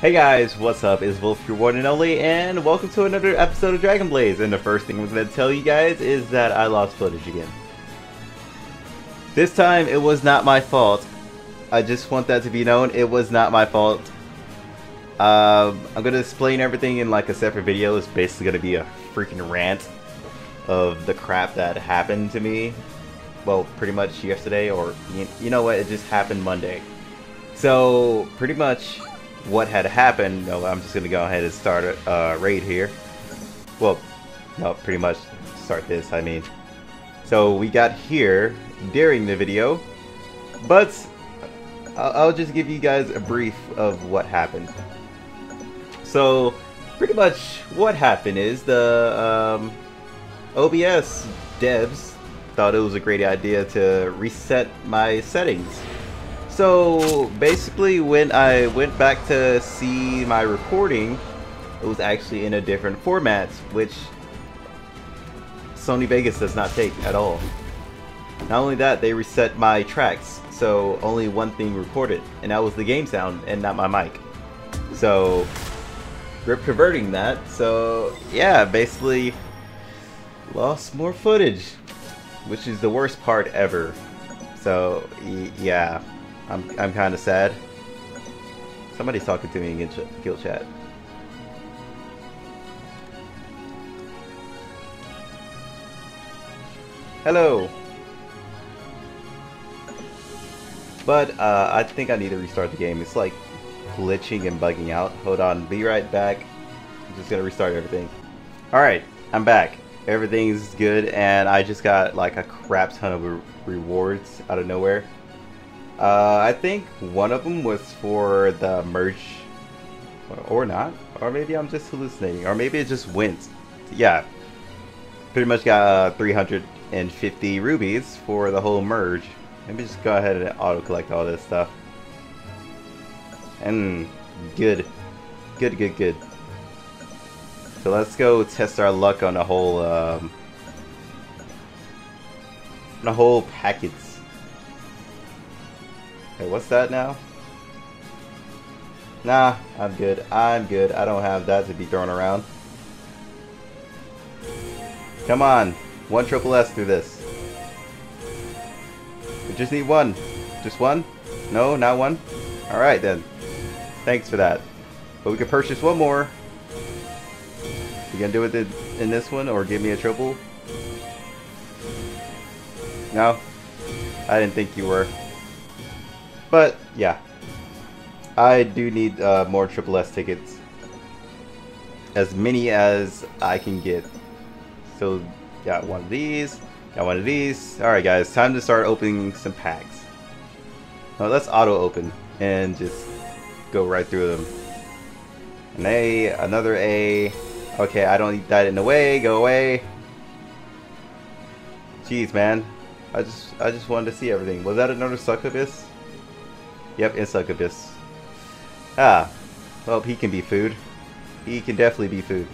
Hey guys, what's up? It's Volf, your one and only, and welcome to another episode of Dragon Blaze. And the first thing I'm going to tell you guys is that I lost footage again. This time, it was not my fault. I just want that to be known. It was not my fault. Um, I'm going to explain everything in like a separate video. It's basically going to be a freaking rant of the crap that happened to me. Well, pretty much yesterday, or you, you know what? It just happened Monday. So, pretty much what had happened, no, I'm just going to go ahead and start a uh, raid here. Well, no, pretty much start this, I mean. So we got here during the video, but I'll, just give you guys a brief of what happened. So, pretty much what happened is the um, OBS devs thought it was a great idea to reset my settings. So basically when I went back to see my recording, it was actually in a different format, which Sony Vegas does not take at all. Not only that, they reset my tracks, so only one thing recorded, and that was the game sound and not my mic. So, grip converting that, so yeah, basically lost more footage, which is the worst part ever. So, yeah. I'm, I'm kind of sad. Somebody's talking to me in guild chat. Hello! But, uh, I think I need to restart the game. It's like glitching and bugging out. Hold on, be right back. I'm just gonna restart everything. Alright, I'm back. Everything's good, and I just got like a crap ton of re rewards out of nowhere. Uh, I think one of them was for the merch, or not, or maybe I'm just hallucinating, or maybe it just went. Yeah, pretty much got uh, 350 rubies for the whole merge. Maybe just go ahead and auto collect all this stuff. And good, good, good, good. So let's go test our luck on the whole, um, the whole package. Hey, what's that now? Nah, I'm good. I'm good. I don't have that to be thrown around. Come on. One triple S through this. We just need one. Just one? No, not one? Alright then. Thanks for that. But we can purchase one more. You gonna do it in this one or give me a triple? No? I didn't think you were. But, yeah. I do need uh, more Triple S tickets. As many as I can get. So, got one of these. Got one of these. Alright guys, time to start opening some packs. Now let's auto open and just go right through them. An A, another A. Okay, I don't need that in the way. Go away. Jeez, man. I just I just wanted to see everything. Was that another succubus? Yep, it's succubus. Ah, well, he can be food. He can definitely be food.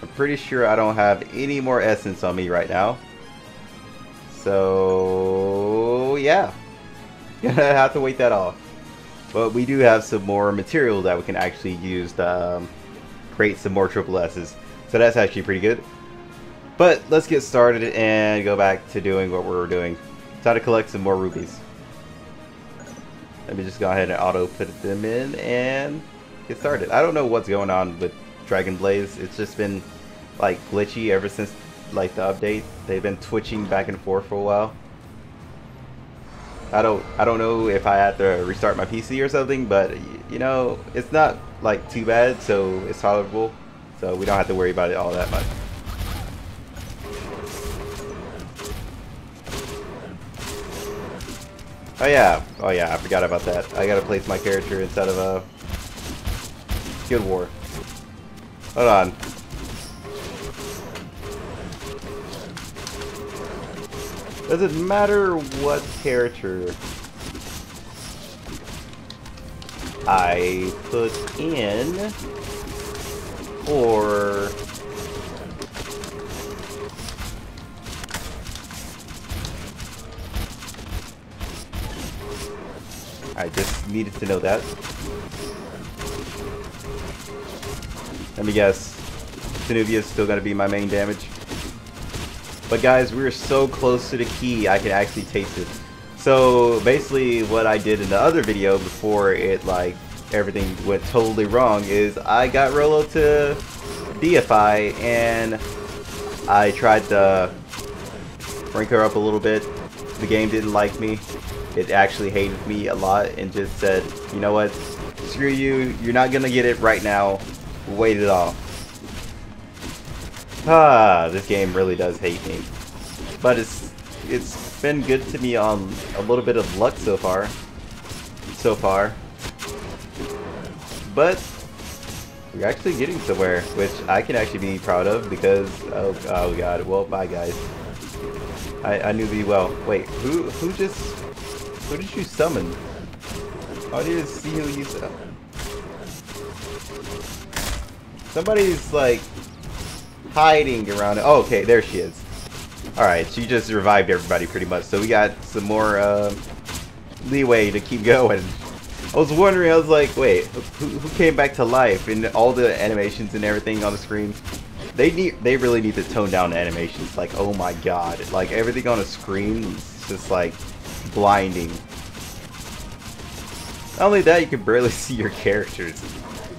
I'm pretty sure I don't have any more essence on me right now. So, yeah. Gonna have to wait that off. But we do have some more material that we can actually use to um, create some more triple S's. So that's actually pretty good. But let's get started and go back to doing what we are doing. Time to collect some more rubies. Let me just go ahead and auto put them in and get started. I don't know what's going on with Dragon Blaze. It's just been like glitchy ever since like the update. They've been twitching back and forth for a while. I don't I don't know if I have to restart my PC or something, but you know, it's not like too bad, so it's tolerable. So we don't have to worry about it all that much. Oh yeah, oh yeah, I forgot about that. I gotta place my character instead of a Guild War. Hold on. Does it matter what character I put in or needed to know that. Let me guess. Danuvia is still going to be my main damage. But guys, we are so close to the key, I can actually taste it. So basically what I did in the other video before it like everything went totally wrong is I got Rollo to deify and I tried to rank her up a little bit. The game didn't like me. It actually hated me a lot and just said, you know what, screw you, you're not gonna get it right now, wait it off. Ah, this game really does hate me. But it's it's been good to me on a little bit of luck so far. So far. But we're actually getting somewhere, which I can actually be proud of because oh, oh god, well bye guys. I, I knew thee well. Wait, who who just who did you summon? I need to see who you summon. Somebody's like hiding around. Oh, okay, there she is. Alright, she just revived everybody pretty much. So we got some more uh, leeway to keep going. I was wondering, I was like, wait, who, who came back to life? And all the animations and everything on the screen. They need, they really need to tone down animations. Like, oh my god. Like, everything on a screen is just like blinding. Not only that, you can barely see your characters.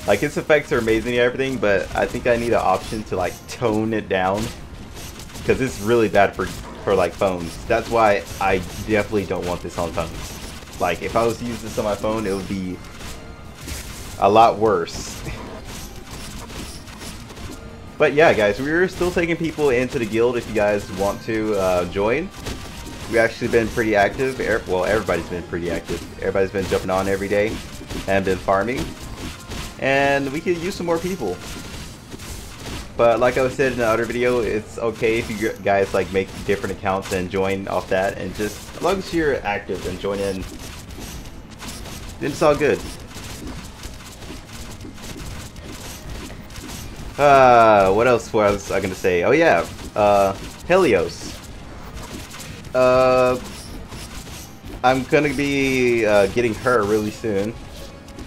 Like, its effects are amazing and everything, but I think I need an option to, like, tone it down. Because it's really bad for, for, like, phones. That's why I definitely don't want this on phones. Like, if I was to use this on my phone, it would be a lot worse. but yeah, guys, we're still taking people into the guild if you guys want to uh, join. We've actually been pretty active. Well, everybody's been pretty active. Everybody's been jumping on every day and been farming and we could use some more people. But like I said in the other video, it's okay if you guys like make different accounts and join off that, and just as long as you're active and join in, then it's all good. Uh, what else was I gonna say? Oh yeah, uh, Helios. Uh, I'm gonna be uh, getting her really soon.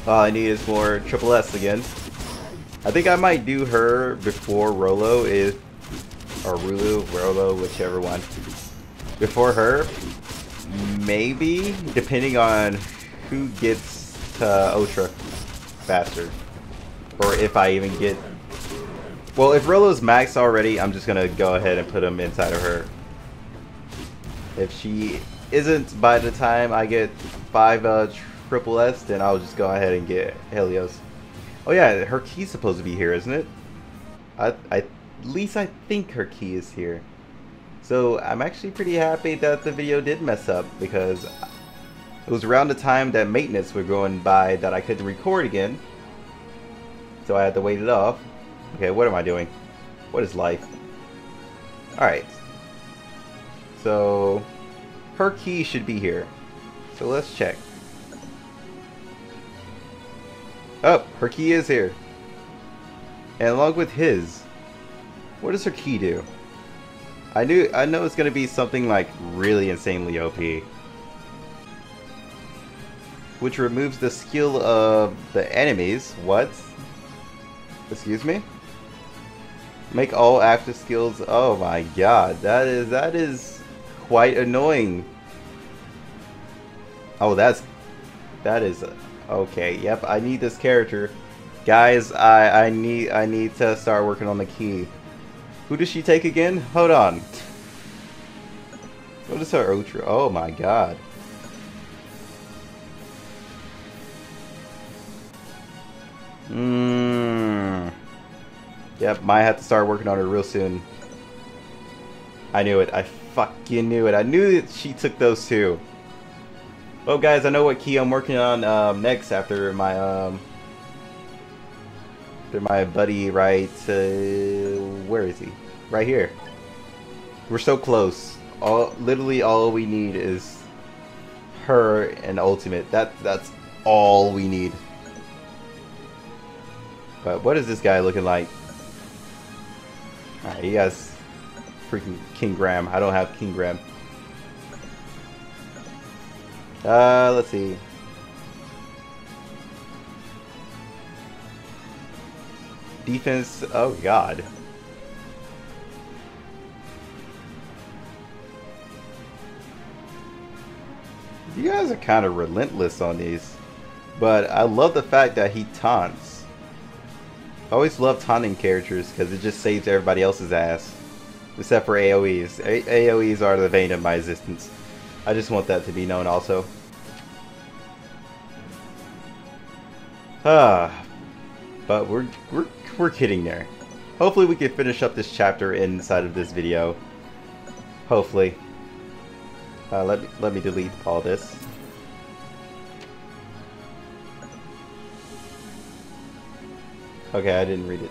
All I need is more Triple S again. I think I might do her before Rollo is, or Rulu, Rollo, whichever one. Before her, maybe, depending on who gets to Ultra faster. Or if I even get... Well, if Rollo's max already, I'm just to go ahead and put him inside of her. If she isn't by the time I get 5 uh, triple S, then I'll just go ahead and get Helios. Oh yeah, her key's supposed to be here, isn't it? I, I, at least I think her key is here. So I'm actually pretty happy that the video did mess up because it was around the time that maintenance were going by that I couldn't record again. So I had to wait it off. Okay, what am I doing? What is life? Alright. So, her key should be here. So let's check. Oh, her key is here. And along with his, what does her key do? I knew I know it's gonna be something like really insanely OP. Which removes the skill of the enemies. What? Excuse me? Make all active skills oh my god, that is that is quite annoying. Oh that's that is Okay, yep, I need this character. Guys, I, I need I need to start working on the key. Who does she take again? Hold on. What is her ultra? Oh my god. Mmm. Yep, might have to start working on her real soon. I knew it. I fucking knew it. I knew that she took those two. Well, guys, I know what key I'm working on um, next after my um, after my buddy right. Uh, where is he? Right here. We're so close. All literally all we need is her and ultimate. That that's all we need. But what is this guy looking like? He has freaking King Graham. I don't have King Graham. Uh, let's see. Defense, oh god. You guys are kind of relentless on these. But I love the fact that he taunts. I always loved hunting characters because it just saves everybody else's ass. Except for AoEs. A AoEs are the vein of my existence. I just want that to be known also. Ah, but we're we're we're getting there. Hopefully we can finish up this chapter inside of this video. Hopefully. Uh, let me let me delete all this. Okay, I didn't read it.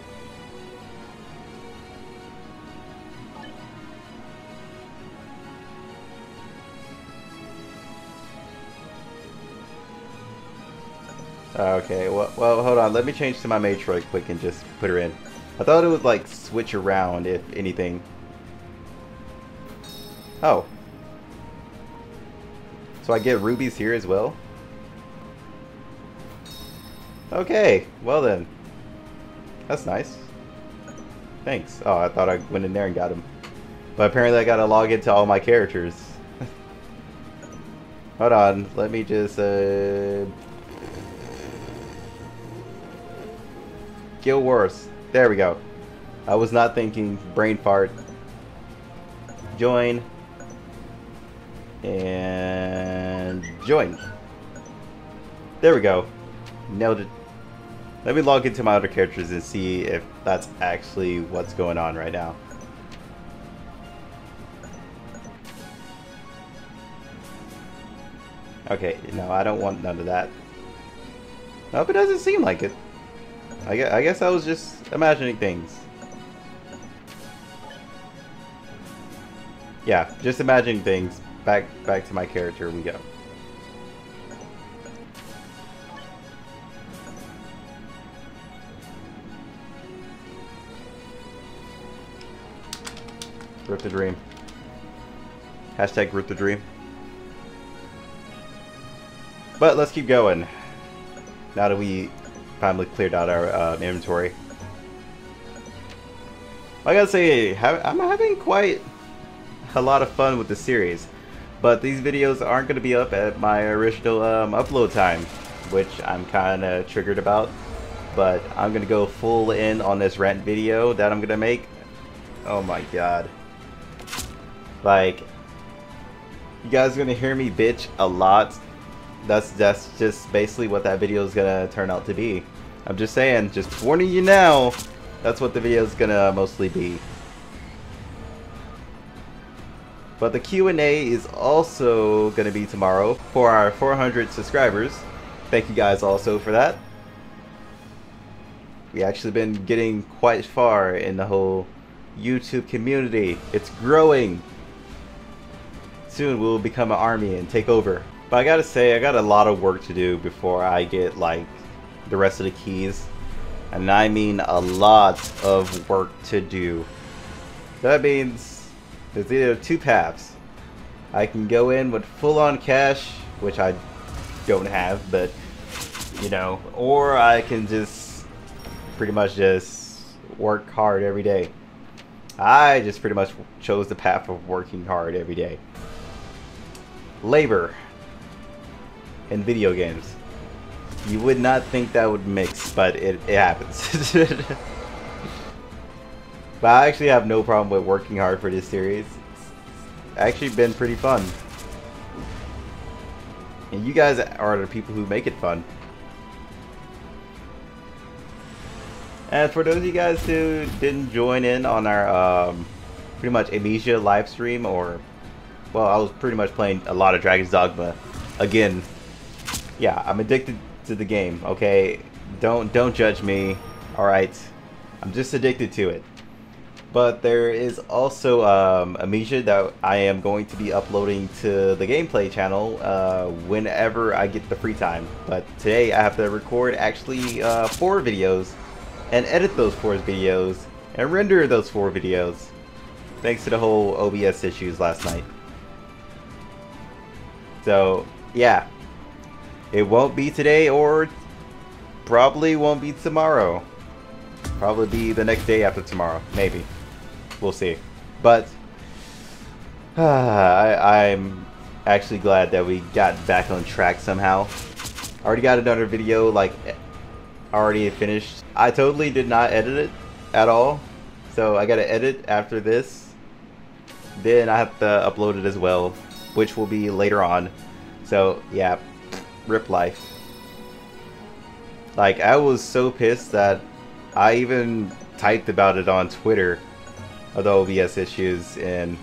Okay, well, well, hold on. Let me change to my mage quick and just put her in. I thought it would, like, switch around, if anything. Oh. So I get rubies here as well? Okay, well then. That's nice. Thanks. Oh, I thought I went in there and got him. But apparently I gotta log into all my characters. Hold on, let me just, uh... Guild Wars. There we go. I was not thinking brain fart. Join. And join. There we go. Nailed it. Let me log into my other characters and see if that's actually what's going on right now. Okay, no, I don't want none of that. Nope, it doesn't seem like it. I guess, I guess I was just imagining things. Yeah, just imagining things. Back back to my character we go. Rip the dream. Hashtag rip the dream. But let's keep going. Now that we finally cleared out our uh, inventory. I gotta say, I'm having quite a lot of fun with the series. But these videos aren't going to be up at my original um, upload time, which I'm kind of triggered about. But I'm going to go full in on this rant video that I'm going to make. Oh my god. Like, you guys to hear me bitch a lot. That's, that's just basically what that video is to turn out to be. I'm just saying, just warning you now, that's what the video is to mostly be. But the Q&A is also going to be tomorrow for our 400 subscribers. Thank you guys also for that. We actually been getting quite far in the whole YouTube community. It's growing. Soon we'll become an army and take over. But I gotta say, I got a lot of work to do before I get like the rest of the keys. And I mean a lot of work to do. That means there's either two paths. I can go in with full-on cash, which I don't have, but you know, or I can just pretty much just work hard every day. I just pretty much chose the path of working hard every day labor in video games. You would not think that would mix, but it, it happens. but I actually have no problem with working hard for this series. It's actually been pretty fun. And you guys are the people who make it fun. And for those of you guys who didn't join in on our um, pretty much Amnesia live stream or well, I was pretty much playing a lot of Dragon's Dogma. Again, yeah, I'm addicted to the game. Okay, don't don't judge me. All right, I'm just addicted to it. But there is also um, Amnesia that I am going to be uploading to the gameplay channel uh, whenever I get the free time. But today I have to record actually uh, four videos and edit those four videos and render those four videos. Thanks to the whole OBS issues last night. So, yeah. It won't be today or probably won't be tomorrow. Probably be the next day after tomorrow. Maybe. We'll see. But uh, I, I'm actually glad that we got back on track somehow. Already got another video like already finished. I totally did not edit it at all. So I gotta edit after this. Then I have to upload it as well, which will be later on. So yeah, rip life. Like I was so pissed that I even typed about it on Twitter the OBS issues, and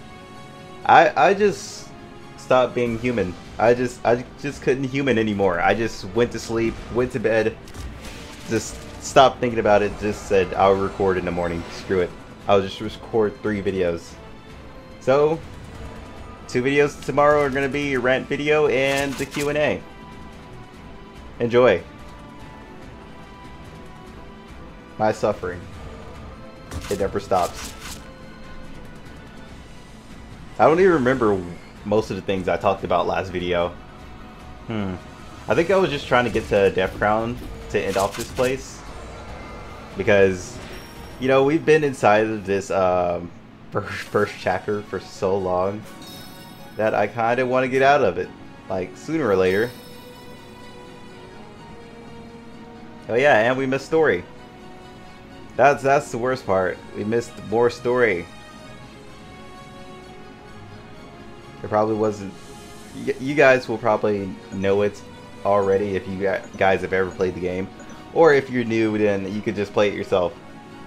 I I just stopped being human. I just I just couldn't human anymore. I just went to sleep, went to bed, just stopped thinking about it. Just said I'll record in the morning. Screw it. I'll just record three videos. So two videos tomorrow are gonna be your rant video and the Q and A. Enjoy. My suffering. It never stops. I don't even remember most of the things I talked about last video. Hmm. I think I was just trying to get to Death Crown to end off this place. Because, you know, we've been inside of this um, first chapter for so long that I kind of want to get out of it. Like, sooner or later. Oh yeah, and we missed story. That's that's the worst part. We missed more story. It probably wasn't. You guys will probably know it already if you guys have ever played the game, or if you're new, then you could just play it yourself.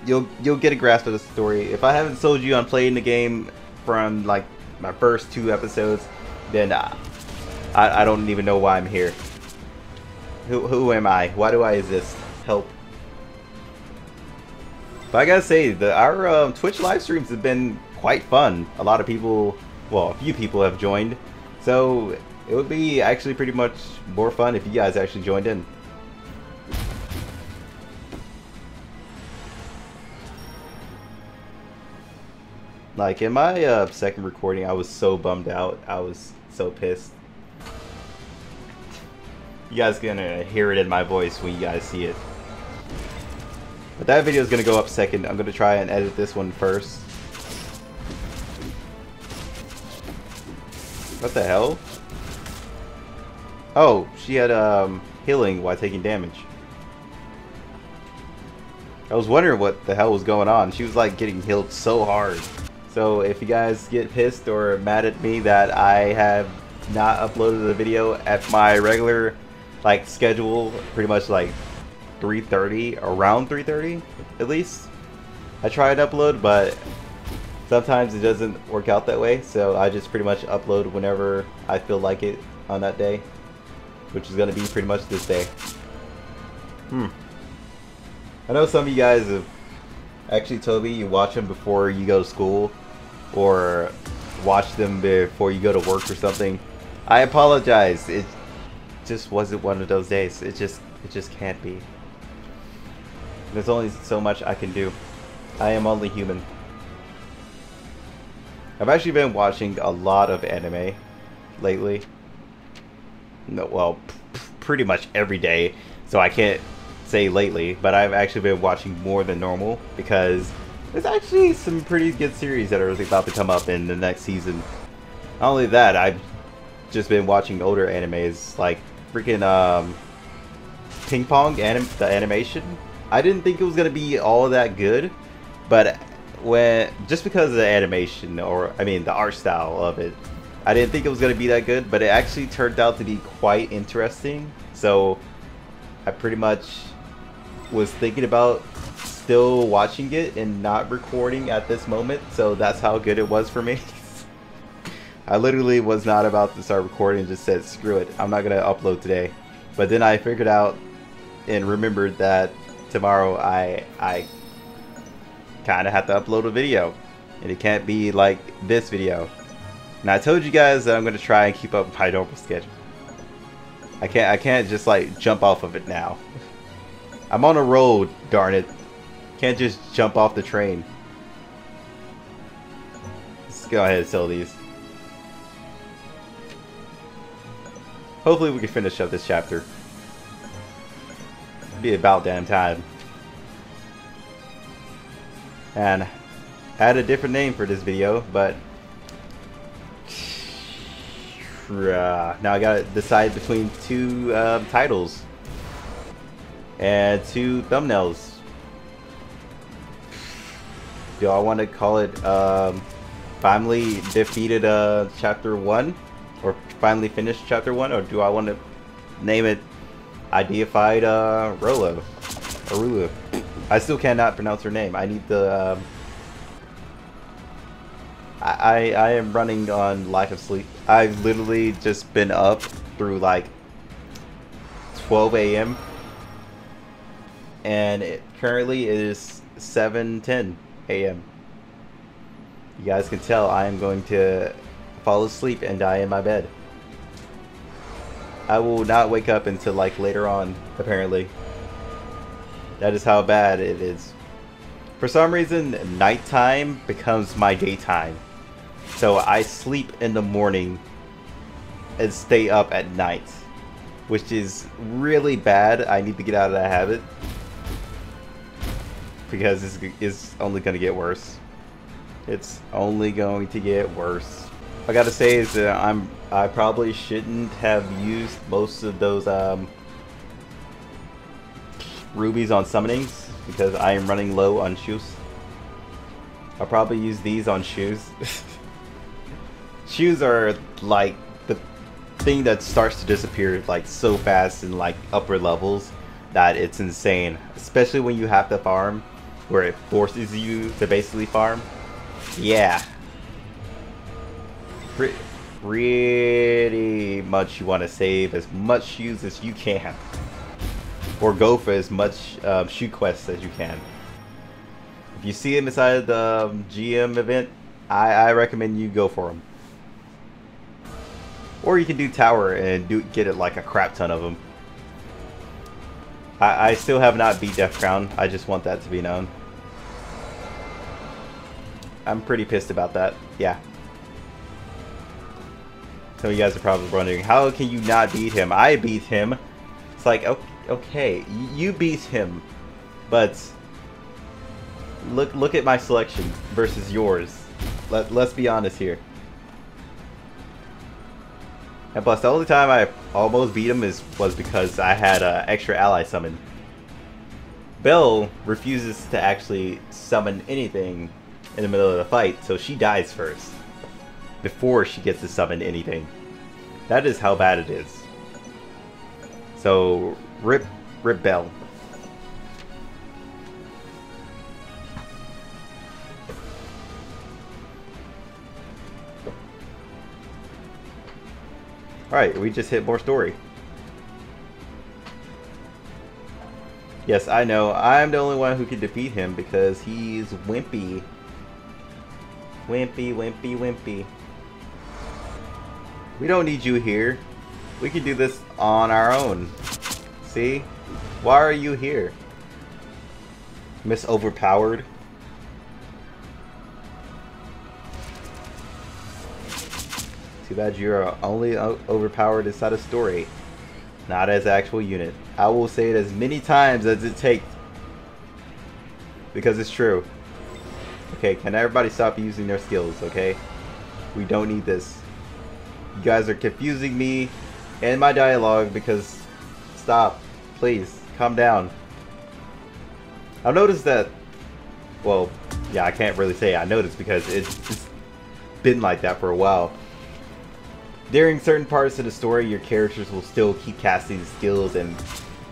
You'll you'll get a grasp of the story. If I haven't sold you on playing the game from like my first two episodes, then uh, I I don't even know why I'm here. Who who am I? Why do I exist? Help. But I gotta say, the our uh, Twitch live streams have been quite fun. A lot of people, well, a few people have joined. So it would be actually pretty much more fun if you guys actually joined in. Like in my uh, second recording, I was so bummed out. I was so pissed. You guys gonna hear it in my voice when you guys see it. But that video is to go up second. I'm to try and edit this one first. What the hell? Oh, she had um, healing while taking damage. I was wondering what the hell was going on. She was like getting healed so hard. So if you guys get pissed or mad at me that I have not uploaded the video at my regular like schedule, pretty much like 3.30, around 3.30 at least. I try to upload, but sometimes it doesn't work out that way, so I just pretty much upload whenever I feel like it on that day, which is going to be pretty much this day. Hmm. I know some of you guys have actually told me you watch them before you go to school, or watch them before you go to work or something. I apologize. It just wasn't one of those days. It just it just can't be. There's only so much I can do. I am only human. I've actually been watching a lot of anime lately. No, well, pretty much every day. So I can't say lately, but I've actually been watching more than normal because there's actually some pretty good series that are about to come up in the next season. Not only that, I've just been watching older animes like freaking um, Ping Pong anim the animation I didn't think it was gonna be all that good, but when just because of the animation or I mean the art style of it, I didn't think it was gonna be that good, but it actually turned out to be quite interesting. So I pretty much was thinking about still watching it and not recording at this moment. So that's how good it was for me. I literally was not about to start recording and just said, screw it, I'm not going to upload today. But then I figured out and remembered that tomorrow I I kind of have to upload a video, and it can't be like this video. And I told you guys that I'm gonna try and keep up my normal schedule. I can't I can't just like jump off of it now. I'm on a road, darn it. Can't just jump off the train. Let's go ahead and sell these. Hopefully we can finish up this chapter be about damn time. And I had a different name for this video, but now I gotta decide between two um, titles and two thumbnails. Do I want to call it um, finally defeated uh, chapter 1 or finally finished chapter 1 or do I want to name it I deified uh, Rollo? Arula I still cannot pronounce her name. I need the um, I, I am running on lack of sleep. I've literally just been up through like 12 a.m. and it currently is 7:10 a.m. You guys can tell I am going to fall asleep and die in my bed. I will not wake up until like later on, apparently. That is how bad it is. For some reason, nighttime becomes my daytime. So I sleep in the morning and stay up at night. Which is really bad. I need to get out of that habit. Because it's, it's only going to get worse. It's only going to get worse. I gotta say is that I'm I probably shouldn't have used most of those um, rubies on summonings because I am running low on shoes. I'll probably use these on shoes. shoes are like the thing that starts to disappear like so fast in like upper levels that it's insane. Especially when you have to farm where it forces you to basically farm. Yeah. Pre pretty much you want to save as much shoes as you can. Or go for as much um, shoe quests as you can. If you see them inside the um, GM event, I, I recommend you go for them. Or you can do tower and do get it like a crap ton of them. I, I still have not beat Death Crown. I just want that to be known. I'm pretty pissed about that. Yeah. Some of you guys are probably wondering, how can you not beat him? I beat him. It's like, okay, you beat him, but look look at my selection versus yours. Let, let's be honest here. And plus, the only time I almost beat him is was because I had an uh, extra ally summon. Belle refuses to actually summon anything in the middle of the fight, so she dies first. Before she gets to summon anything. That is how bad it is. So, rip, rip Bell. Alright, we just hit more story. Yes, I know. I'm the only one who can defeat him because he's wimpy. Wimpy, wimpy, wimpy. We don't need you here. We can do this on our own. See? Why are you here? Miss Overpowered. Too bad you're only overpowered inside a story, not as actual unit. I will say it as many times as it takes because it's true. Okay, can everybody stop using their skills, okay? We don't need this. You guys are confusing me and my dialogue because... Stop. Please. Calm down. I've noticed that... Well, yeah, I can't really say I noticed because it's been like that for a while. During certain parts of the story, your characters will still keep casting skills and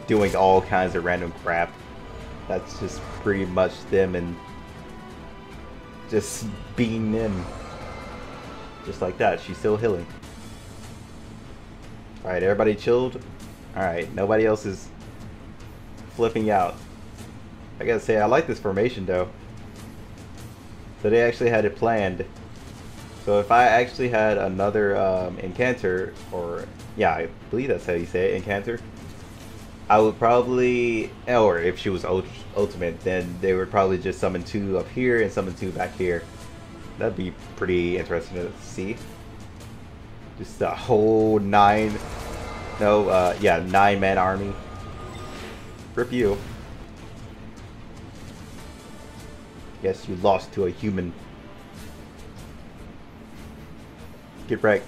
doing all kinds of random crap. That's just pretty much them and just being them. Just like that. She's still healing. Alright, everybody chilled? Alright, nobody else is flipping out. I gotta say, I like this formation though. So they actually had it planned. So if I actually had another um, Incanter, or yeah, I believe that's how you say it, Incanter, I would probably, or if she was ult ultimate, then they would probably just summon two up here and summon two back here. That'd be pretty interesting to see. Just a whole nine, no, uh, yeah, nine man army. Rip you. Yes, you lost to a human. Get right.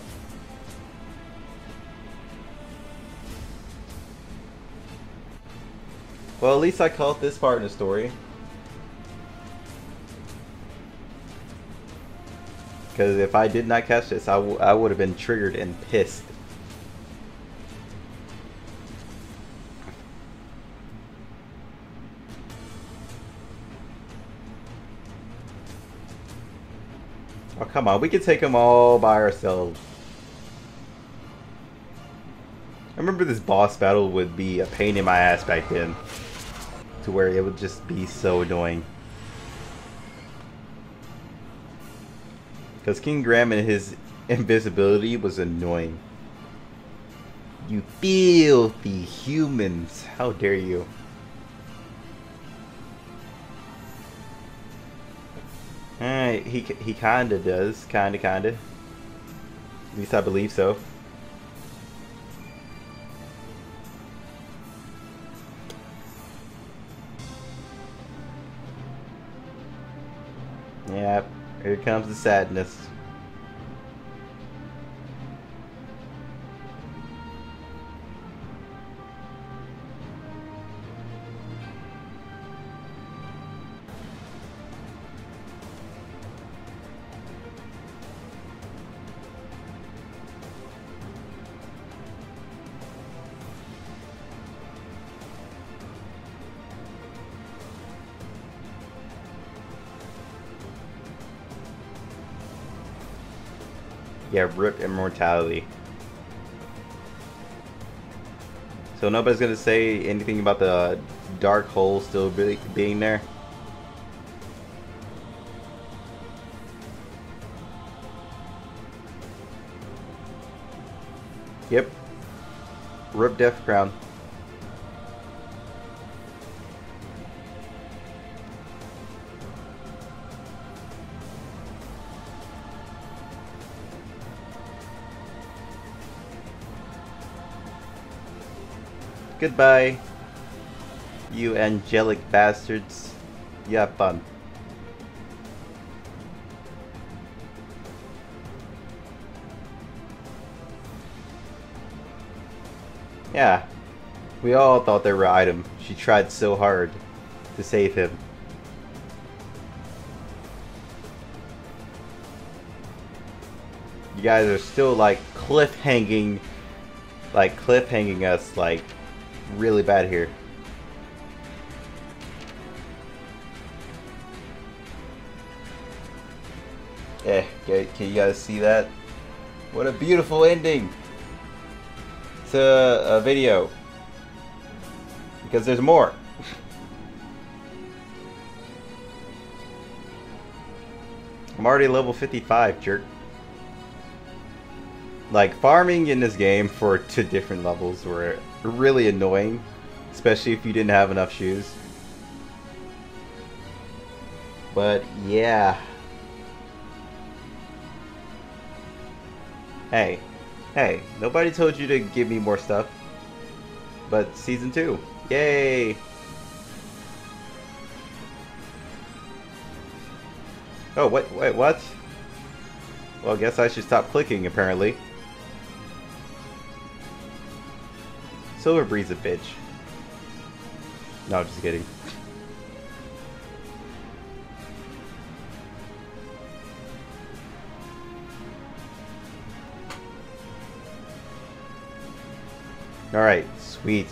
Well, at least I caught this part in the story. Because if I did not catch this, I, I would have been triggered and pissed. Oh, come on. We can take them all by ourselves. I remember this boss battle would be a pain in my ass back then. To where it would just be so annoying. Because King Graham and his invisibility was annoying. You filthy humans. How dare you. Alright, he, he kinda does. Kinda, kinda. At least I believe so. Yep, here comes the sadness. Yeah, rip immortality. So nobody's gonna say anything about the dark hole still be being there? Yep. Rip Death Crown. Goodbye, you angelic bastards. You have fun. Yeah, we all thought they were item. She tried so hard to save him. You guys are still like cliffhanging, like cliffhanging us like really bad here. Yeah, can you guys see that? What a beautiful ending to a video. Because there's more. I'm already level 55, jerk. Like, farming in this game for two different levels were really annoying, especially if you didn't have enough shoes. But yeah. Hey, hey, nobody told you to give me more stuff. But season two, yay! Oh, wait, wait, what? Well, I guess I should stop clicking, apparently. Silver Breeze a bitch. No, I'm just kidding. Alright, sweet.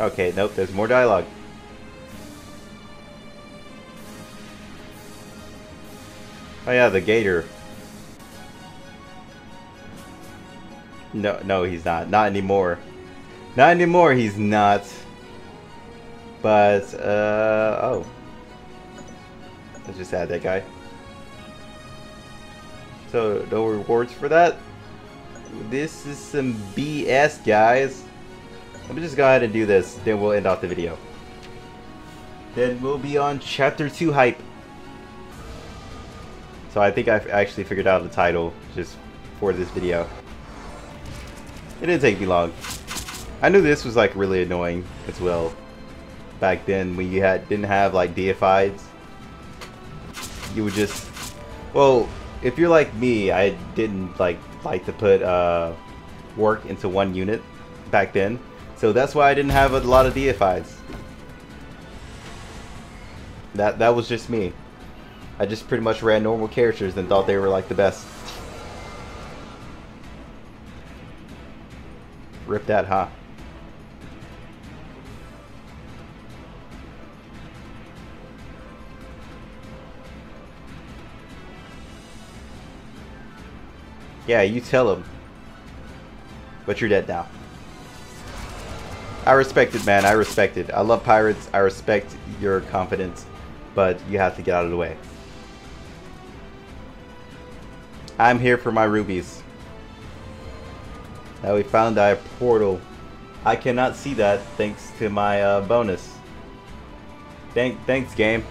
Okay, nope, there's more dialogue. Oh yeah, the gator. No, no, he's not. Not anymore. Not anymore, he's not. But, uh, oh. Let's just add that guy. So, no rewards for that? This is some BS, guys. Let me just go ahead and do this, then we'll end off the video. Then we'll be on Chapter 2 hype. So I think I've actually figured out the title just for this video. It didn't take me long. I knew this was like really annoying as well. back then when you had didn't have like deifieds. You would just, well, if you're like me, I didn't like like to put uh, work into one unit back then, so that's why I didn't have a lot of deifieds. That that was just me. I just pretty much ran normal characters and thought they were like the best. Rip that, huh? Yeah, you tell him. But you're dead now. I respect it, man. I respect it. I love pirates. I respect your confidence. But you have to get out of the way. I'm here for my rubies. Now we found our portal. I cannot see that thanks to my uh, bonus. Thank, thanks, game.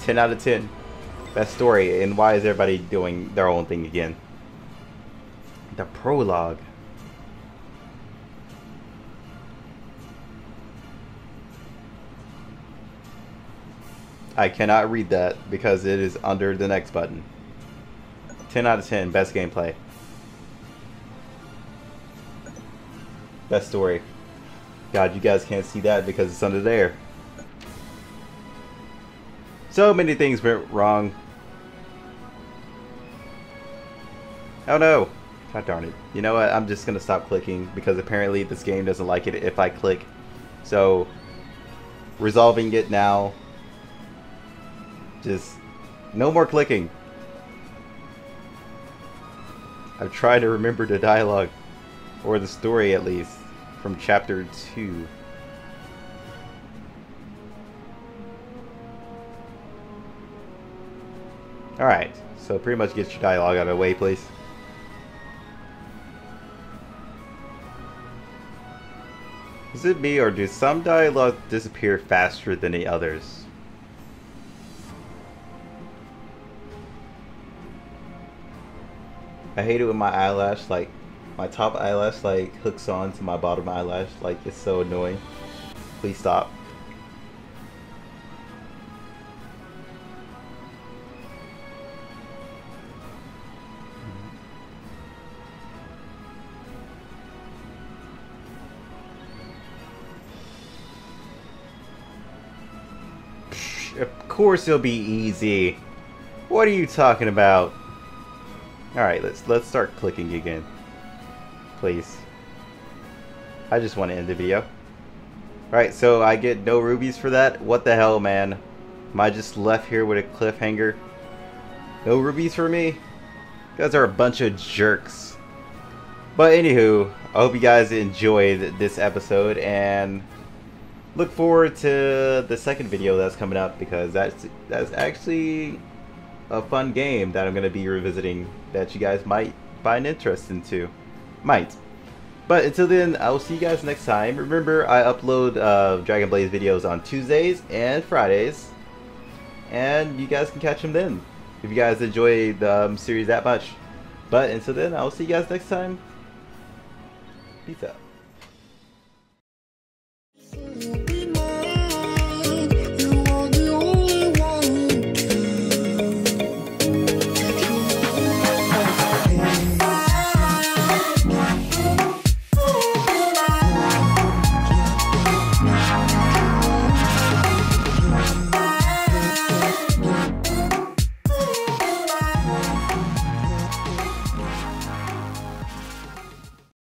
10 out of 10. Best story. And why is everybody doing their own thing again? The prologue. I cannot read that because it is under the next button. 10 out of 10, best gameplay. Best story. God, you guys can't see that because it's under there. So many things went wrong. Oh no! God darn it. You know what? I'm just gonna stop clicking because apparently this game doesn't like it if I click. So, resolving it now. Just, no more clicking. I'm trying to remember the dialogue. Or the story at least. From chapter 2. Alright, so pretty much get your dialogue out of the way, please. Is it me, or do some dialogue disappear faster than the others? I hate it when my eyelash, like, my top eyelash, like, hooks on to my bottom eyelash. Like, it's so annoying. Please stop. Of course it'll be easy. What are you talking about? Alright, let's let's start clicking again. Please. I just want to end the video. Alright, so I get no rubies for that? What the hell, man? Am I just left here with a cliffhanger? No rubies for me? You guys are a bunch of jerks. But anywho, I hope you guys enjoyed this episode and look forward to the second video that's coming up because that's that's actually a fun game that I'm going to be revisiting that you guys might find interest into. Might. But until then, I will see you guys next time. Remember, I upload uh, Dragon Blaze videos on Tuesdays and Fridays. And you guys can catch them then. If you guys enjoy the um, series that much. But until then, I will see you guys next time. Peace out.